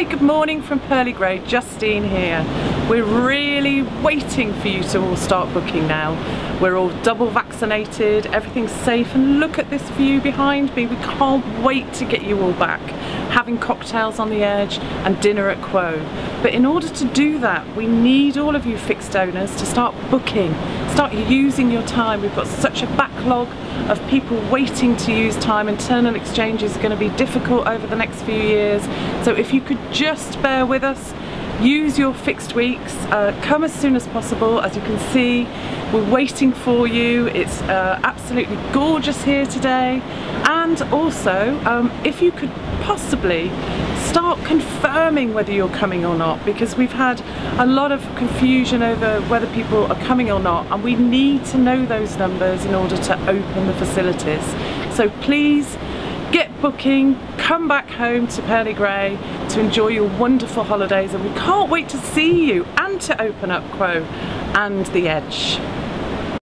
Hi, good morning from Pearly Grey, Justine here. We're really waiting for you to all start booking now. We're all double vaccinated, everything's safe and look at this view behind me. We can't wait to get you all back, having cocktails on the edge and dinner at Quo. But in order to do that, we need all of you fixed owners to start booking, start using your time. We've got such a backlog of people waiting to use time. Internal exchange is going to be difficult over the next few years. So if you could just bear with us, use your fixed weeks, uh, come as soon as possible. As you can see, we're waiting for you. It's uh, absolutely gorgeous here today. And also, um, if you could possibly start confirming whether you're coming or not because we've had a lot of confusion over whether people are coming or not and we need to know those numbers in order to open the facilities. So please get booking, come back home to Pearly Grey to enjoy your wonderful holidays and we can't wait to see you and to open up Quo and The Edge.